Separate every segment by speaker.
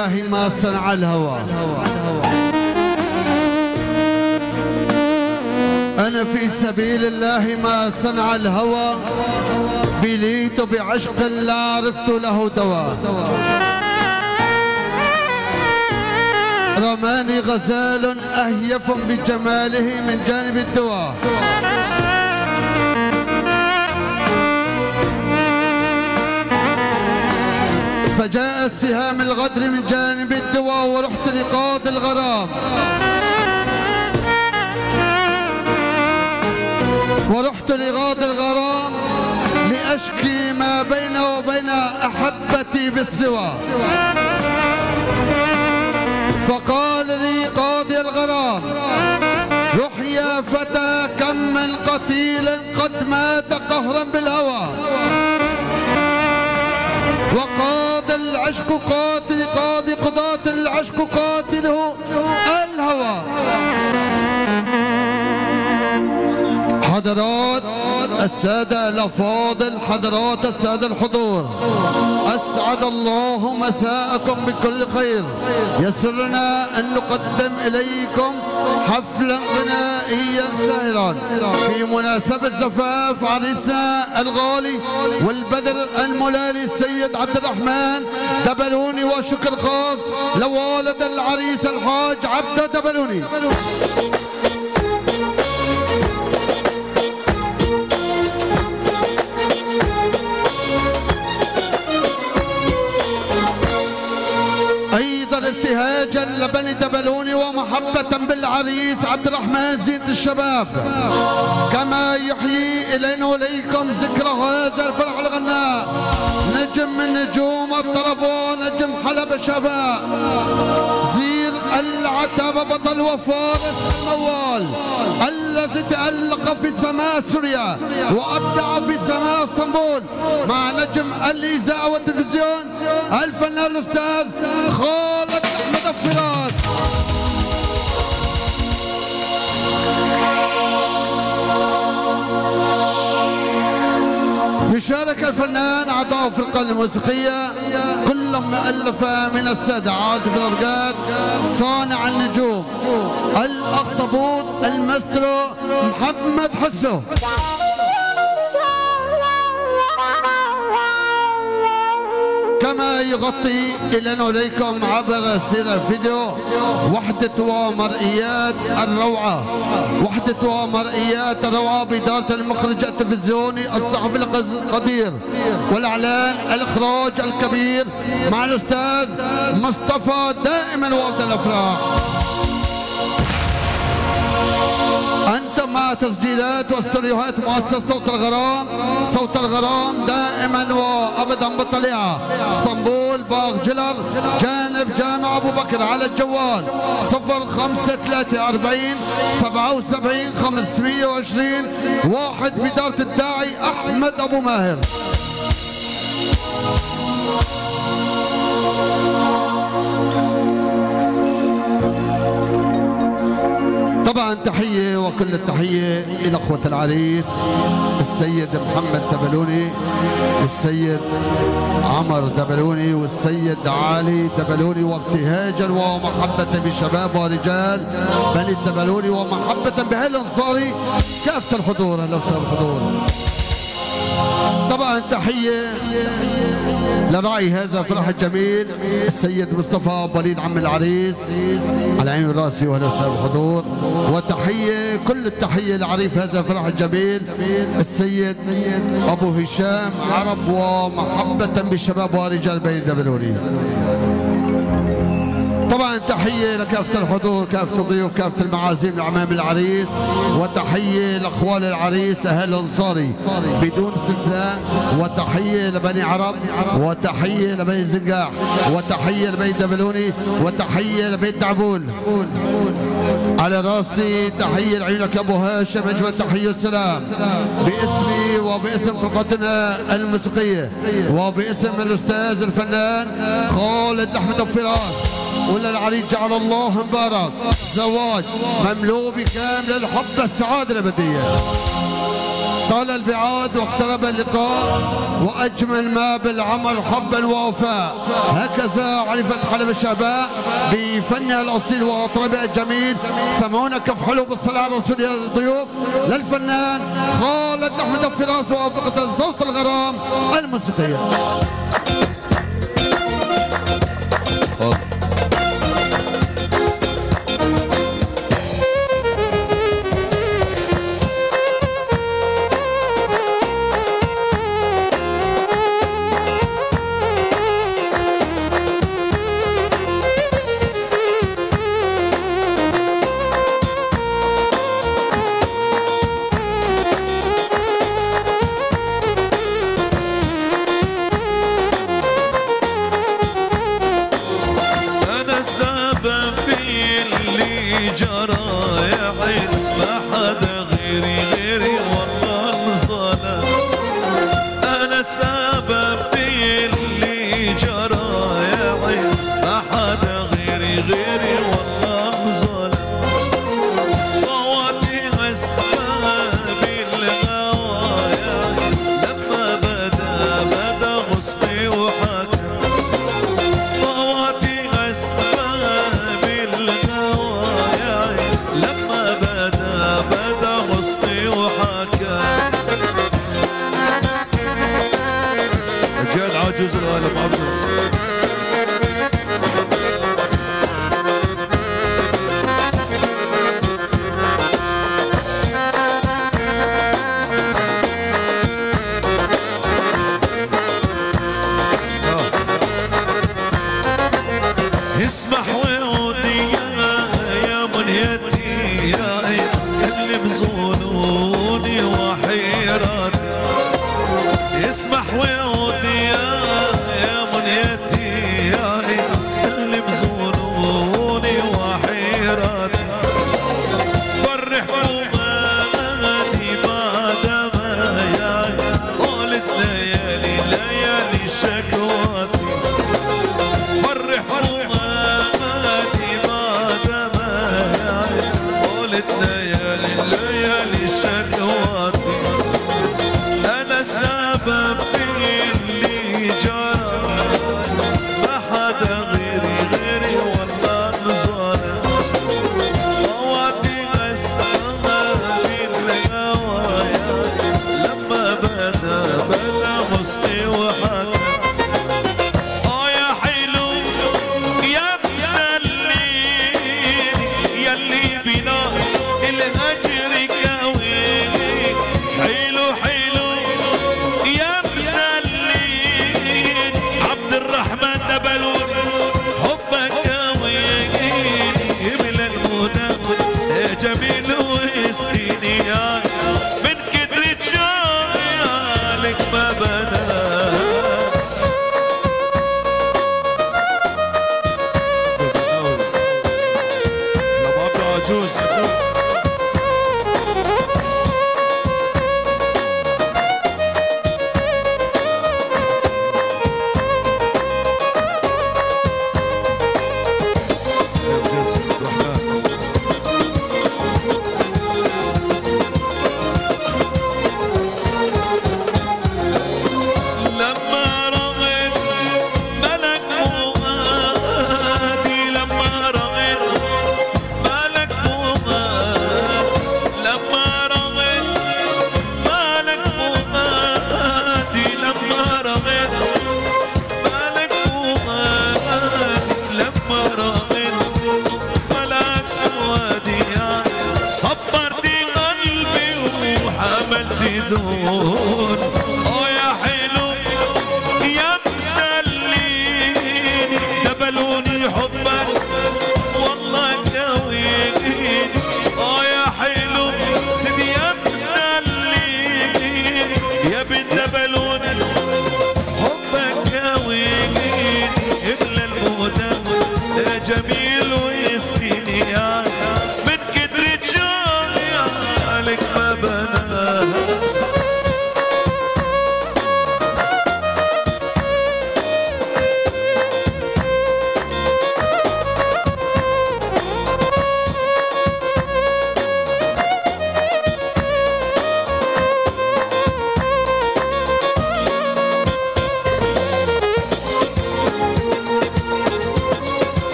Speaker 1: الله ما صنع الهوى. أنا في سبيل الله ما صنع الهوى. بليت بعشق لا عرفت له دواء. رماني غزال أهيف بجماله من جانب الدواء. فجاء السهام الغدر من جانب الدواء ورحت لقاضي الغرام. ورحت لقاضي الغرام لأشكي ما بيني وبين أحبتي بالسوى. فقال لي قاضي الغرام روح يا فتى كم من قتيل قد مات قهرا بالهوى. وقاضي العشق قاتل قاضي قضاة العشق قاتله. الهوى. حضرات السادة الأفاضل حضرات السادة الحضور. أسعد الله مساءكم بكل خير. يسرنا أن نقدم إليكم حفلا غنائيا ساهرا في مناسبة زفاف عريسنا الغالي والبدر الملالي السيد عبد الرحمن دبلوني وشكر خاص لوالد العريس الحاج عبد دبلوني. بالعريس عبد الرحمن زيد الشباب. كما يحيي إلينا وإليكم ذكرى هذا الفرح الغناء. نجم من نجوم الطرب ونجم حلب شباب زير العتبة بطل وفارس الموال. الذي تألق في سماء سوريا وأبدع في سماء اسطنبول. مع نجم الإذاعة والتلفزيون الفنان الأستاذ خالد أحمد الفراس. يشارك الفنان أعضاء الفرقة الموسيقية كل مؤلف من السادة عازف الأرقاد صانع النجوم الأخطبوط المسترو محمد حسو كما يغطي إلينا وليكم عبر سير الفيديو وحدة ومرئيات الروعة. وحدة ومرئيات الروعة بإدارة المخرج التلفزيوني الصحفي القدير والإعلان الإخراج الكبير مع الأستاذ مصطفى دائما وأفضل الأفراح. أنت تسجيلات واستديوهات مؤسسة صوت الغرام. صوت الغرام دائما وأبدا بطليعة إسطنبول باغ جلر جانب جامع أبو بكر على الجوال. صفر خمسة ثلاثة أربعين سبعة وسبعين خمسمية وعشرين. واحد بإدارة الداعي أحمد أبو ماهر. طبعا تحية وكل التحية إلى أخوة العريس السيد محمد دبلوني والسيد عمر دبلوني والسيد علي دبلوني وابتهاجا ومحبة بشباب ورجال بني الدبلوني ومحبة بأهل الأنصاري كافة الحضور أهلا وسهلا الحضور. طبعا تحية لراعي هذا الفرح الجميل السيد مصطفى وليد عم العريس على عين رأسي واهلا وسهلا بالحضور وتحية كل التحية لعريف هذا الفرح الجميل السيد أبو هشام عرب ومحبة بالشباب ورجال بين دبلوني طبعا تحية لكافة الحضور كافة الضيوف كافة المعازيم لعمام العريس وتحية لأخوال العريس أهل الأنصاري بدون استثناء وتحية لبني عرب وتحية لبني زنقاح وتحية لبني دبلوني وتحية لبني دعبول على راسي تحية لعيونك أبو هاشم أجمل تحية والسلام. باسمي وباسم فرقتنا الموسيقية وباسم الأستاذ الفنان خالد أحمد الفراس. ولا العريس جعل الله مبارك. زواج مملوء بكامل الحب والسعادة الأبدية.
Speaker 2: طال البعاد واقترب اللقاء وأجمل ما بالعمل حبا ووفاء. هكذا عرفت حلب الشعباء بفنها الأصيل وأطربها الجميل. سمعونا كف حلو بالصلاة على رسول الضيوف. للفنان خالد أحمد الفراس وافقة صوت الغرام الموسيقية. يسمح ويودي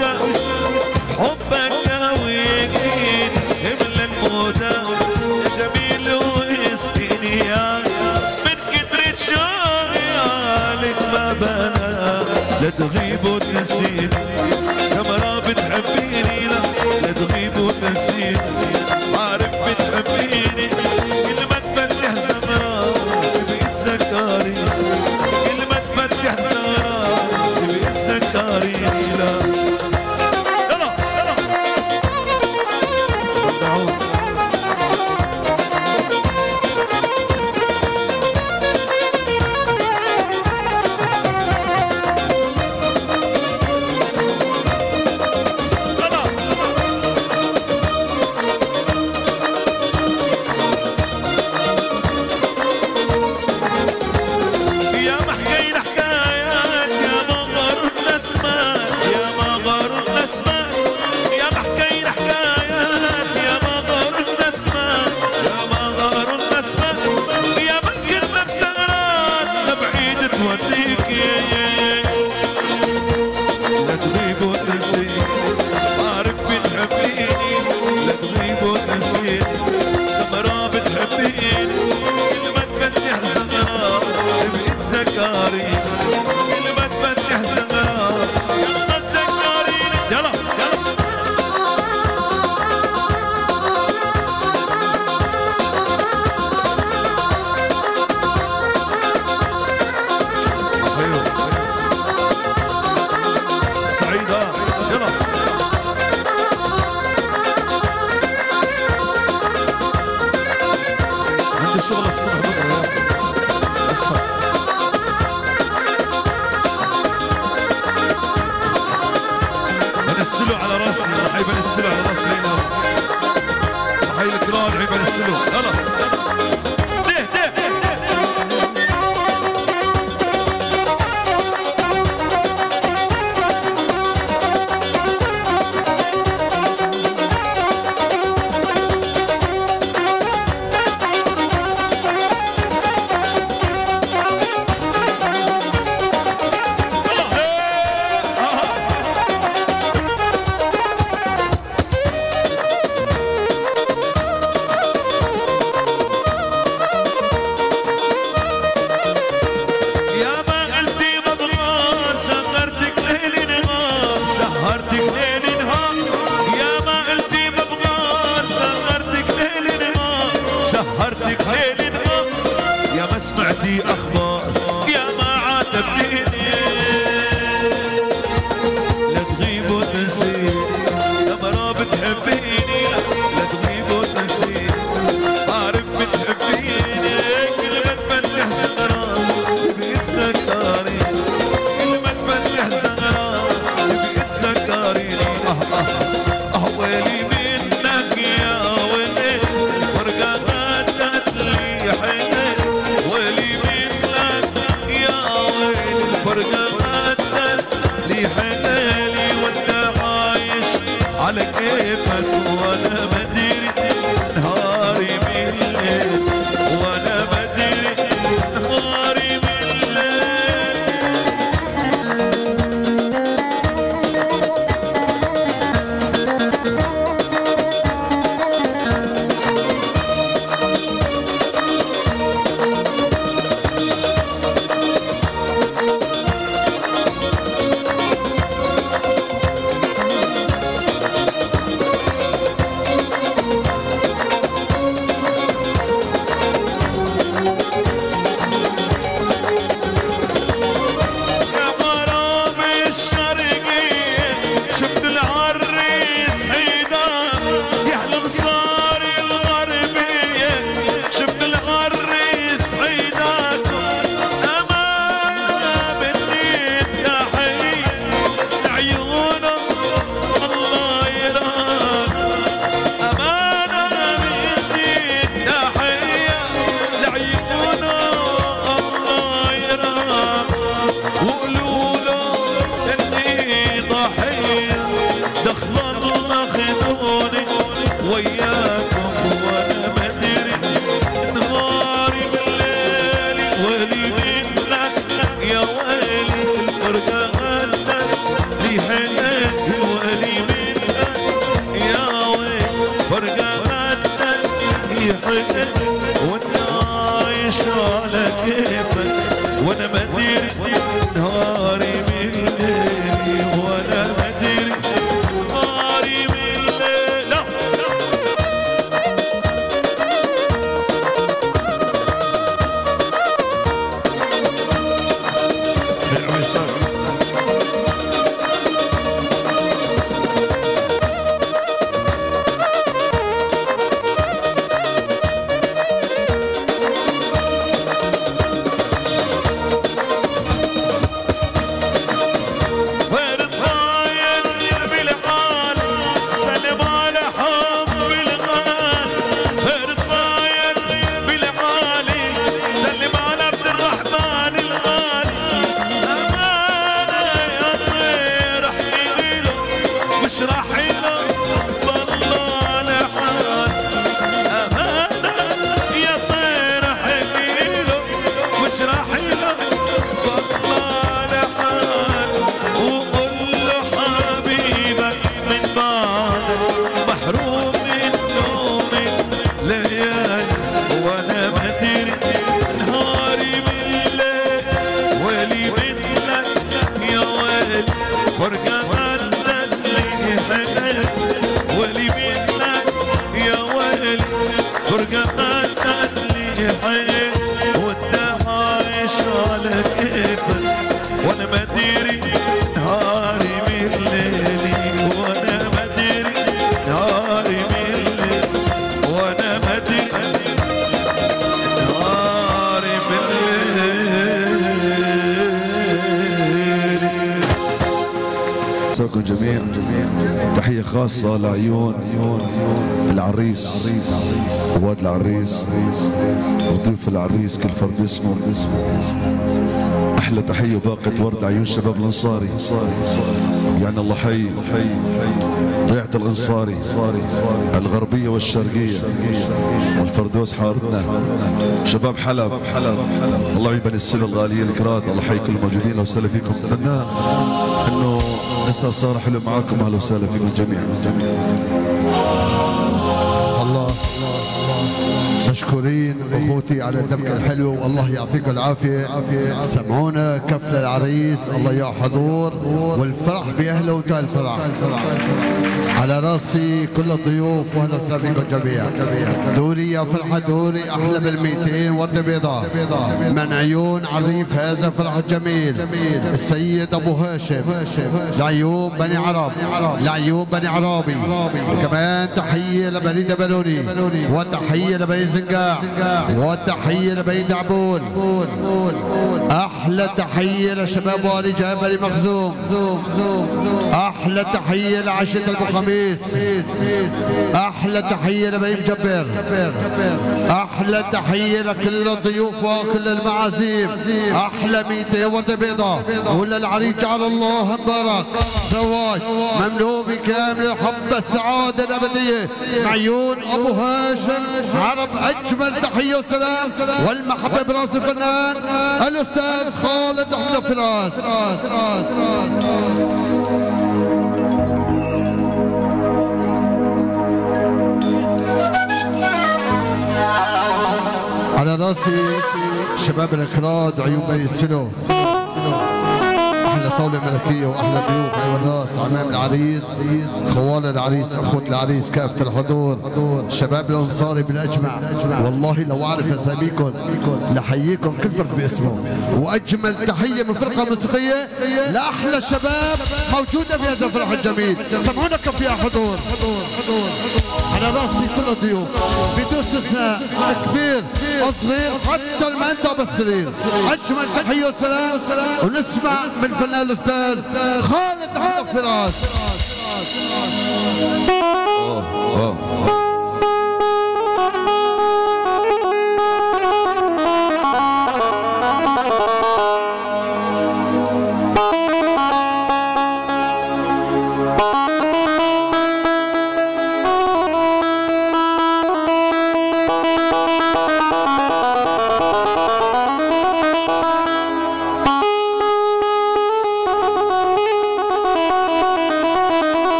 Speaker 2: عرب
Speaker 3: خاصة لعيون العريس واد العريس وضيف العريس كل فرد اسمه. أحلى تحية وباقة ورد عيون شباب الأنصاري. يعني الله حي ضيعة الأنصاري الغربية والشرقية والفردوس حارتنا. شباب حلب الله يبني السنة الغالية الكراد. الله حي كل الموجودين لو فيكم. نسأل صار حلو معاكم أهلا وسهلا فيكم جميعا.
Speaker 1: مشكورين أخوتي على الدمك الحلو والله يعطيكم العافية. سمعونا كف للعريس الله يا حضور والفرح بأهله وتال الفرح. على رأسي كل الضيوف واهلا وسهلا فيكم جميعا دوري يا فرحة دوري أحلى بال200 ورده بيضاء من عيون عريف هذا فرح جميل. السيد أبو هاشم لعيون بني عرب لعيون بني عرابي. كمان تحية لبني دبلوني وتحية لبني زنقاع وتحيه لبني دعبون. أحلى تحية لشباب والي جبل مخزوم. أحلى تحية لعشية أبو خميس. أحلى تحية لبني مجبر. أحلى تحية لكل الضيوف وكل المعازيم. أحلى ميتة ورده بيضاء ولا العريس جعل الله مبارك. زواج مملوء بكامل الحب السعادة الأبدية. معيون أبو هاشم عرب اجمل تحية وسلام. والمحبة برأس الفنان الأستاذ خالد أحمد فراس على رأسي شباب الاكراد عيون بني السلو أحلى طاوله ملكيه واحلى ضيوف أيوه الراس عمام العريس خوال العريس اخوة العريس كافة الحضور شباب الأنصاري بالأجمع. والله لو أعرف أساميكم لحييكم كل فرد باسمه. وأجمل تحية من فرقة موسيقية لأحلى الشباب موجودة في هذا الفرح الجميل. سمعونا كم فيها حضور. على راسي كل الضيوف بدون استثناء كبير وصغير حتى المندى بالسرير. أجمل تحية وسلام. ونسمع من فنان الأستاذ خالد احمد فراس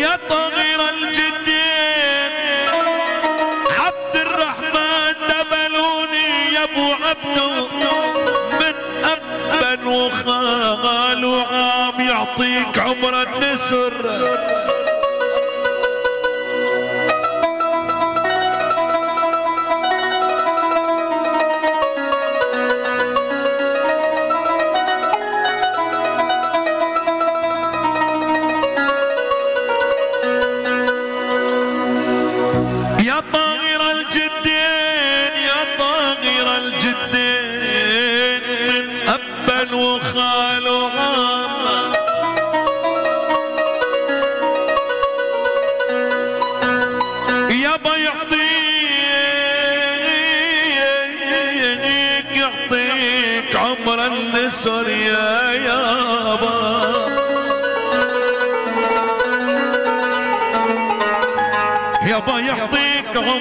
Speaker 2: يا طغير الجدين عبد الرحمن دبلوني يا أبو عبده من أبا وخال وعام يعطيك عمره نسر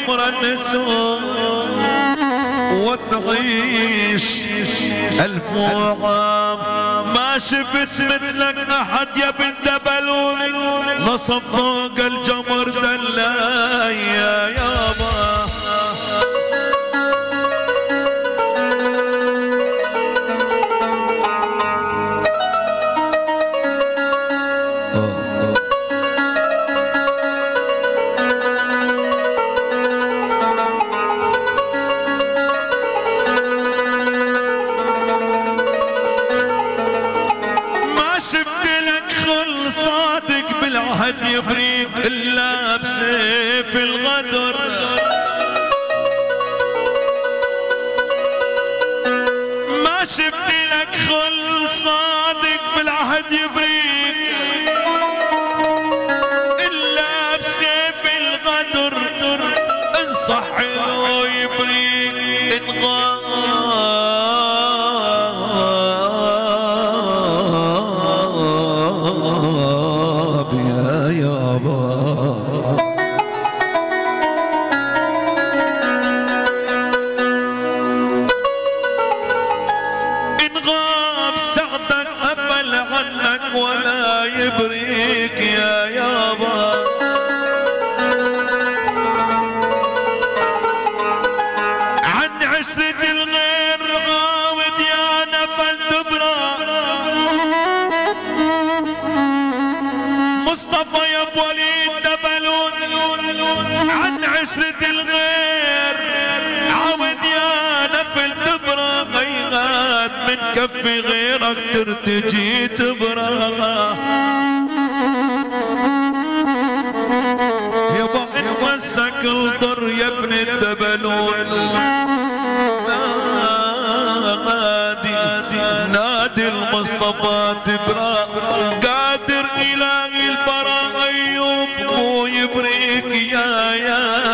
Speaker 2: عمر النسوم وتعيش ألف عام ما شفت مثلك أحد يا بنت بلول. نصف فوق الجمر دلايا يابا جبريل كف غيرك ترتجي تبرة يابا انوسك الضر يا ابن الدبلون نادي نادي المصطفى تبرا. قادر إلهي البراء أيوب مو يبريك يا يا.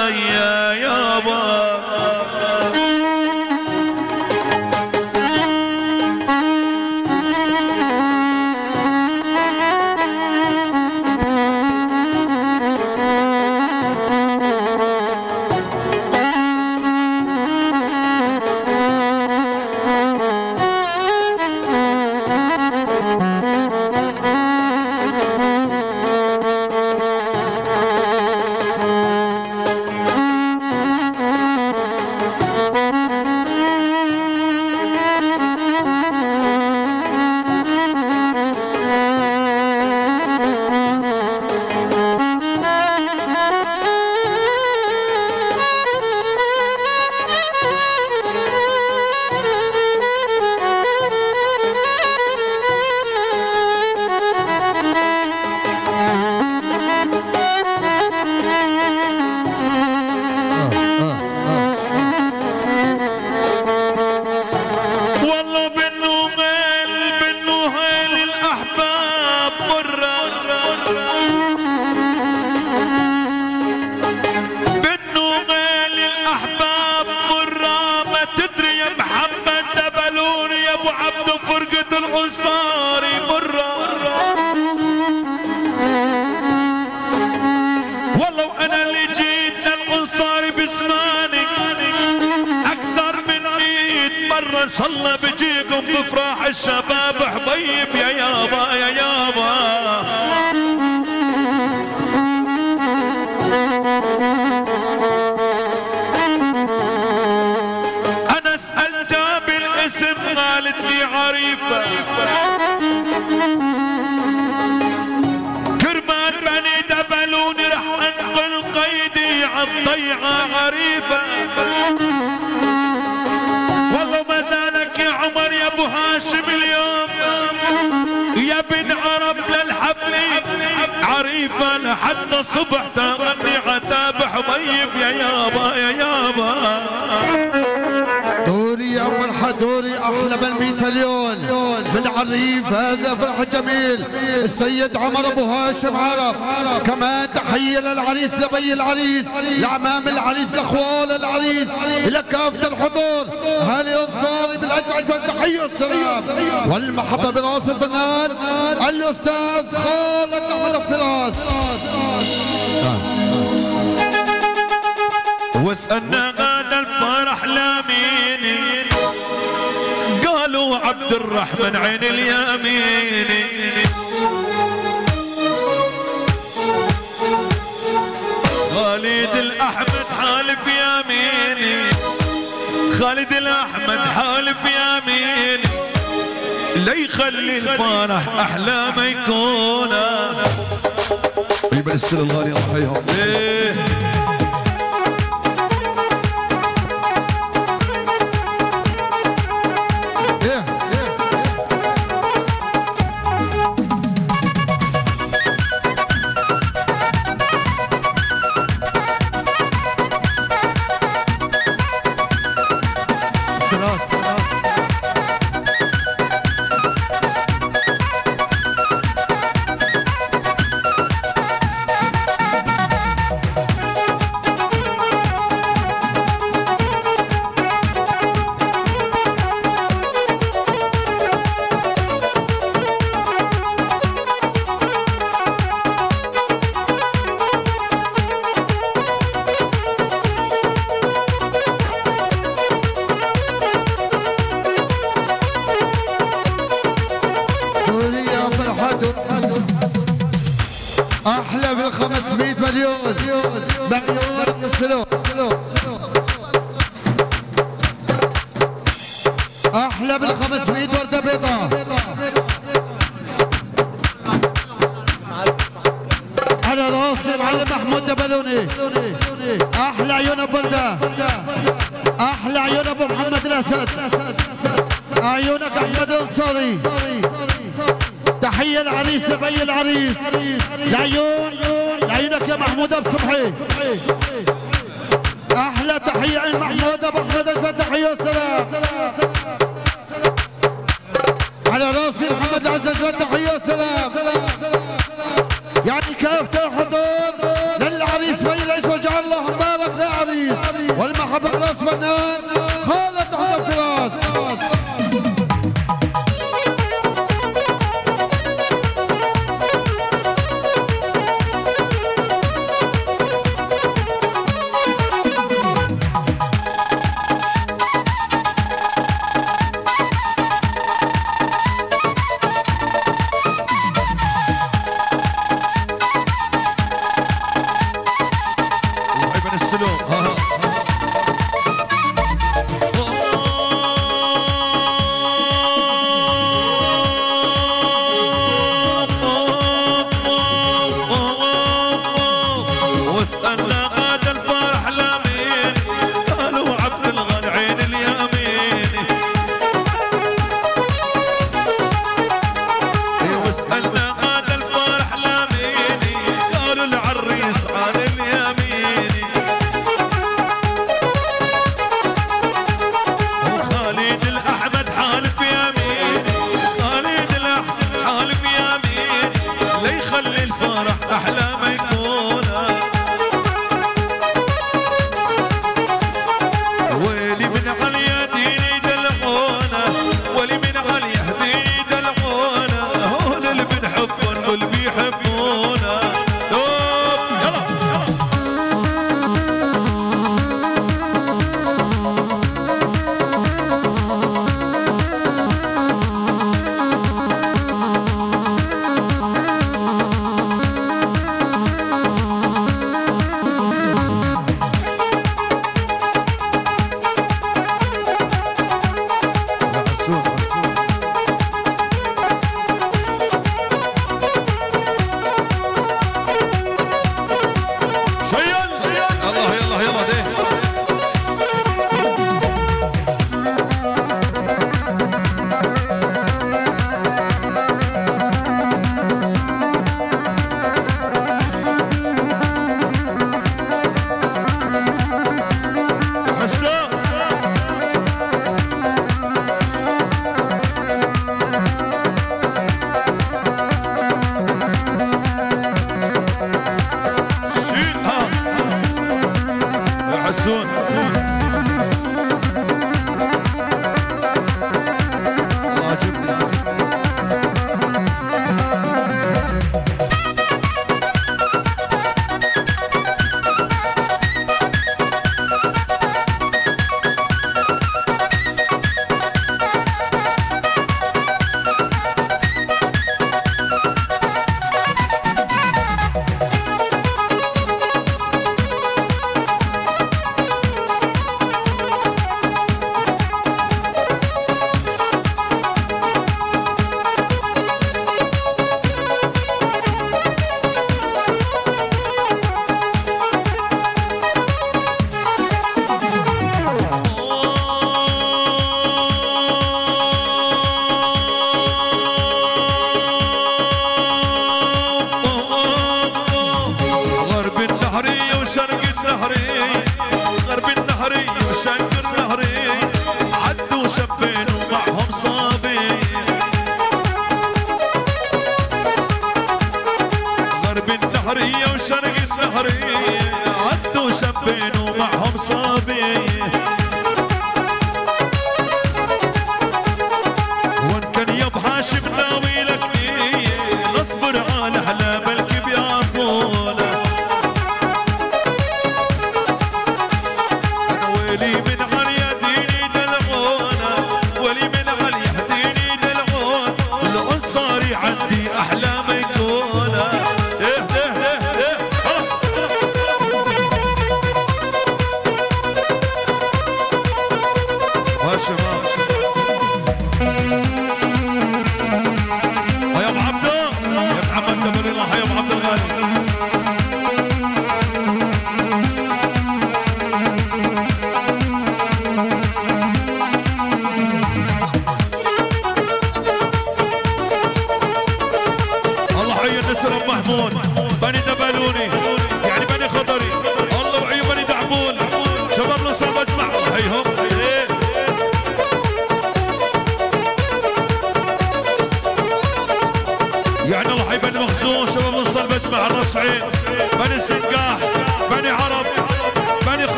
Speaker 1: العريس لعمام العريس لأخوال العريس إلى كافة الحضور. هالي أنصاري بالأجعد والتحية والسلام والمحبة برأس الفنان الأستاذ خالد أحمد الفراس.
Speaker 2: واسألنا غدا الفرح لامين. قالوا عبد الرحمن عين اليمين خالد الأحمد حالف يميني خالد الأحمد حالف يميني لا يخلي الفرح أحلى ما يكون.
Speaker 3: يبقى السر الغالي الله يحييهم
Speaker 2: أحلى عيون أبو بلدة. أحلى عيون أبو محمد الأسد. عيونك أحمد الأنصاري. تحية العريس لبي العريس. لعيون عيونك يا محمود أبو صبحي. أحلى تحية عين محمود أبو أحمد الفتحي والسلام. على راسي محمد عز الفتحي والسلام. يعني كافه الحضور للعريس بي مرحبا راس فنان.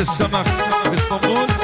Speaker 2: السمك باسطنبول الله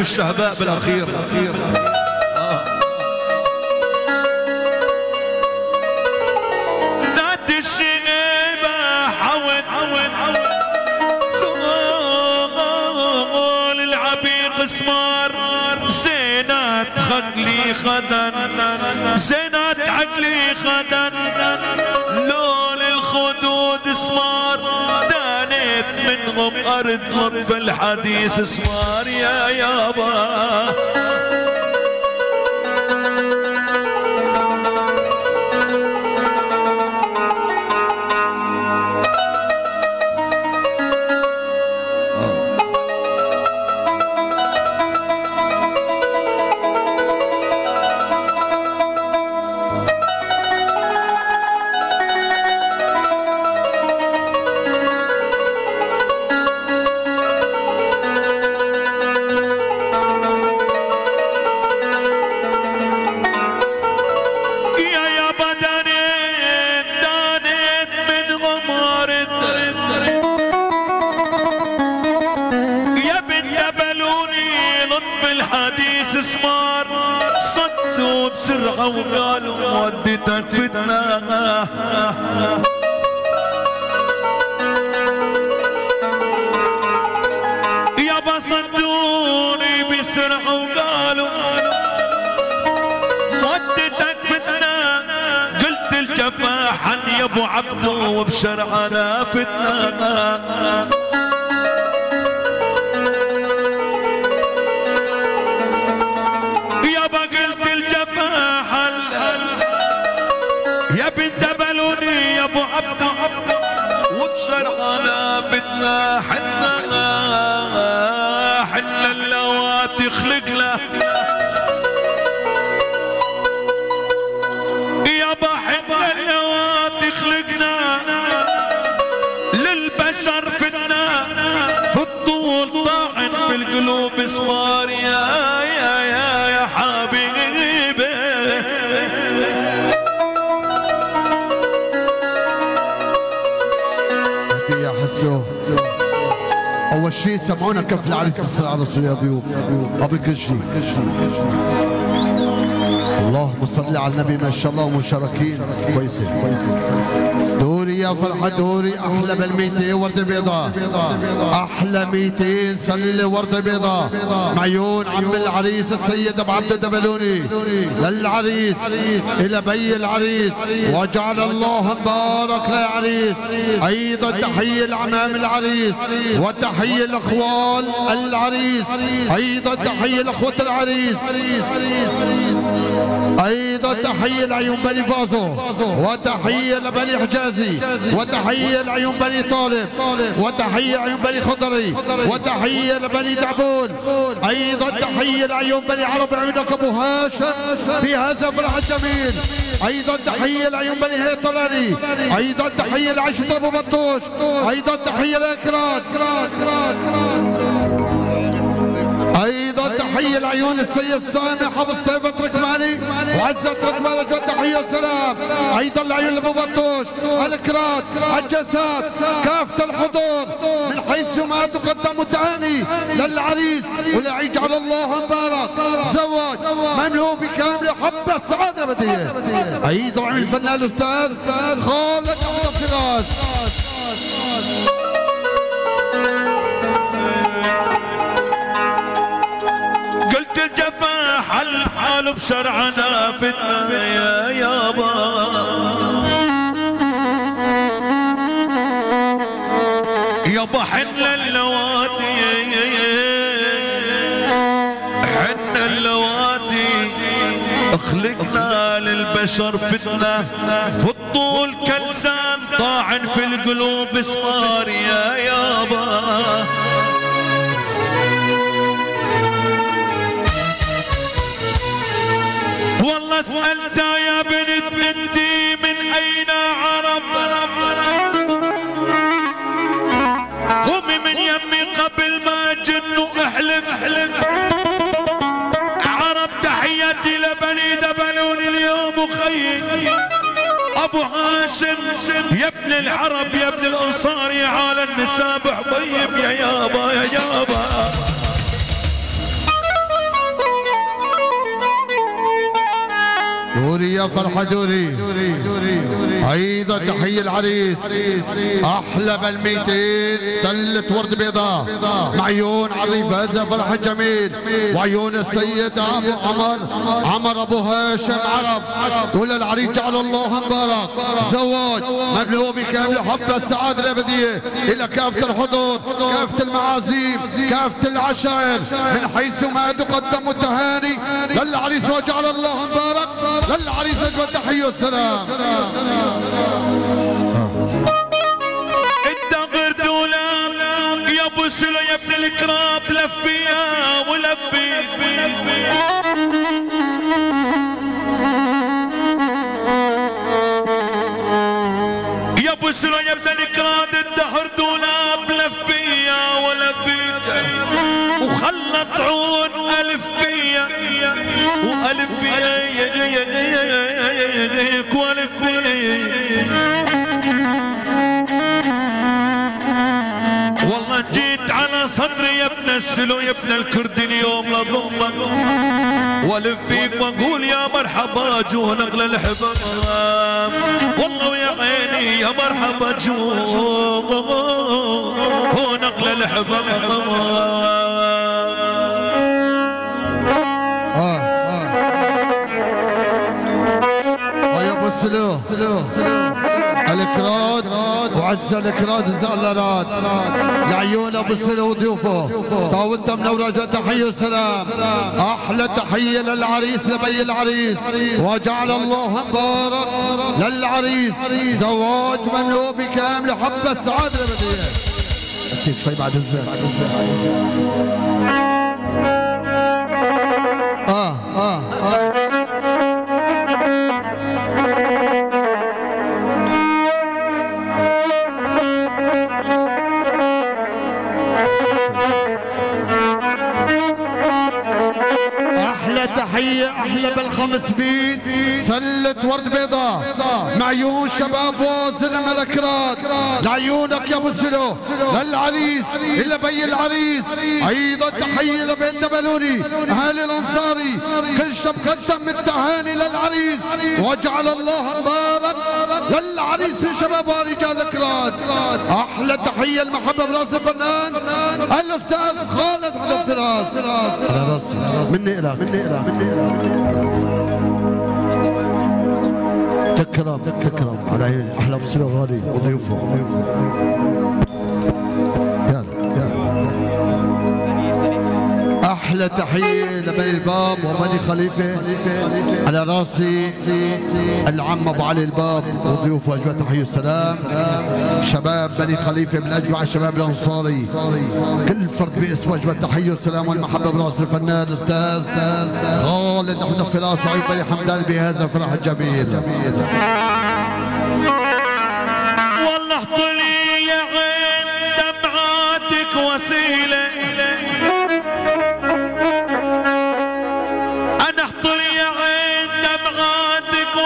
Speaker 2: الشهباء بالأخير. منهم ارض لطف الحديث اسمار يا يابا.
Speaker 1: الرسول يا ضيوف قبل اللهم صل على النبي ما شاء الله مشاركين. كويسين دوري يا فرحة دوري. أحلى بالميتين وردة بيضاء أحلى ميتين صلي وردة بيضاء معيون عم العريس السيد أبو عبد الدبلوني. للعريس إلى بي العريس. وجعل الله مبارك يا عريس أيضا تحية لعمام العريس. وتحية لأخوال العريس. أيضا تحية لأخوة العريس. أيضا تحية لعيون بني فازو وتحية لبني حجازي وتحية لعيون بني طالب وتحية لعيون بني خضري وتحية لبني دعبون أيضا تحية لعيون بني عرب عيونك أبو هاشم في هذا الفرح الجميل أيضا تحية لعيون بني هيطلاني. أيضا تحية لعيشة أبو بطوش. أيضا تحية لإكراد. أيضا تحية لعيون السيد سامي حفظ طيفة ركماني وعزة ركماني جو تحية وسلام. أيضا لعيون أبو بطوش الكرات الجسات كافة الحضور. من حيث ما تقدم تهاني للعريس ولا يجعل الله مبارك. زواج مملوء بكامل حب السعادة الأبدية. أيضا عيون الفنان الأستاذ خالد أبو فراس
Speaker 2: قلت حال بشرعنا فتنا يا يابا. يابا حنا اللواتي حنا اللواتي خلقنا للبشر فتنة. في الطول كلسان طاعن في القلوب اسمار يا يابا. والله سألت يا بنت بنتي من أين عرب؟ قومي من يمي قبل ما جن أحلف. عرب تحياتي لبني دبلون اليوم خي أبو هاشم يا ابن العرب يا ابن الأنصار يا على النسابح طيب يا يابا يا يابا.
Speaker 1: دوري يا فرحة دوري أيضا تحية العريس. أحلى بالميتين سلة ورد بيضاء. معيون عريف هذا فرح جميل. وعيون السيد أبو عمر. عمر أبو هاشم عرب. ولا العريس جعل الله مبارك. زواج مملوء بكامل حب السعادة الأبدية إلى كافة الحضور كافة المعازيم كافة العشائر. من حيث ما تقدم التهاني للعريس وجعل الله مبارك. للعريس أجمل والسلام.
Speaker 2: الدغر دولاب يا أبو سلو يا ابن الكراب لف بيا ولبي يا أبو سلو ابن الكراد الدهر دولاب لف بيا ولبيك وخلط عون ألف بيا. صدري يا ابن السلو يا ابن الكرد اليوم لضمك والف بيك واقول يا مرحبا جو نقل الحباب. والله ويا عيني يا مرحبا جو. هو نقل الحباب.
Speaker 1: آه الكراد. وعز الكراد الزعلرات لعيون أبو السلو وضيوفه. طاولت منورة تحية وسلام. أحلى تحية للعريس لبي العريس. وجعل الله مبارك للعريس. زواج مملوء بكامل حبة السعادة الأبدية. أسيب شوي بعد الزين أحلى تحيه أحلى بالخمس بيد سله ورد بيضاء معيون شباب وازن ملكرات لعيونك يا ابو سلو للعريس إلى بي العريس. أيضا تحية لبيت دبلوني اهالي الأنصاري. كل شب قدم التهاني للعريس. وجعل الله مبارك للعريس في شباب ورجال الكراد أحلى تحية المحبة برأس الفنان الأستاذ خالد على الفراس. على رأسي. مني إلى مني إلى مني إلى. تكرم. تكرم. على بصير غالي. وضيوفه أحلى تحيه لبني الباب وبني خليفة. على راسي العم أبو علي الباب وضيوفه اجمل تحية السلام. شباب بني خليفة من أجمع الشباب الأنصاري. كل فرد باسمه اجمل تحية والسلام والمحبة براس الفنان الاستاذ خالد أحمد فراس عيون بني حمدان بهذا الفرح الجميل.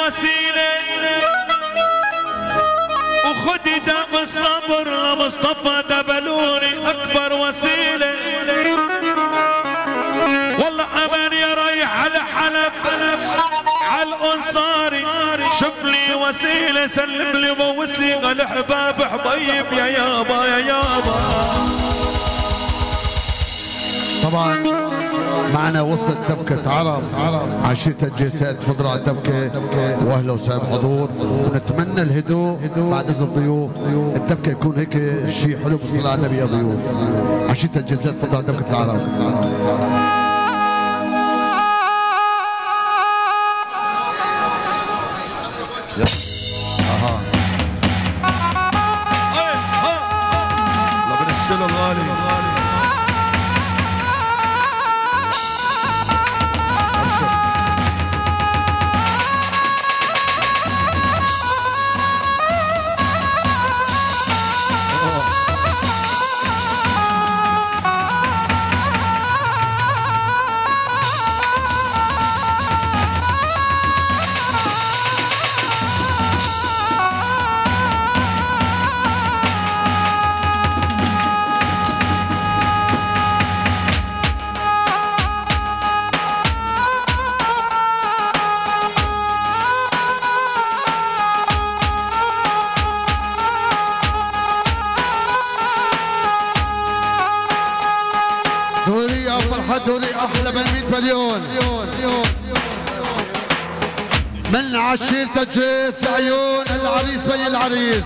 Speaker 2: الوسيلة وخدي داء الصبر لمصطفى دبلوني أكبر وسيلة. والله أماني رايح على حلب. على الأنصاري. شوف لي وسيلة سلم لي بوس لي قال حباب حبيب يا يابا يا يابا.
Speaker 1: طبعا. معنا وسط دبكة عرب عشيرة الجيسات على الدبكة. وأهلا وسهلا بحضور. ونتمنى الهدوء بعد إذن الضيوف. الدبكة يكون هيك شيء حلو بالصلاة على النبي يا ضيوف. عشيرة الجيسات على دبكة العرب.
Speaker 3: لبن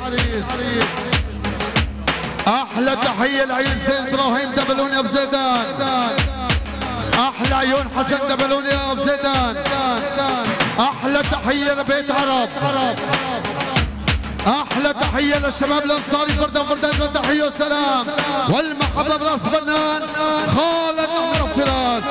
Speaker 1: العريس أحلى تحية لعيون سيد إبراهيم دبلوني أبو زيدان. أحلى عيون حسن دبلوني أبو زيدان. أحلى تحية لبيت عرب. أحلى تحية للشباب الأنصاري فردا فردا والتحيه والسلام والمحبة برأس فنان خالد فراس